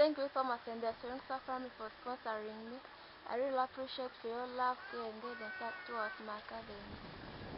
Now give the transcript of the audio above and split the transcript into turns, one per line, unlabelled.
thank you so much and the so family for sponsoring me. I really appreciate for your love, care, and to towards my academy.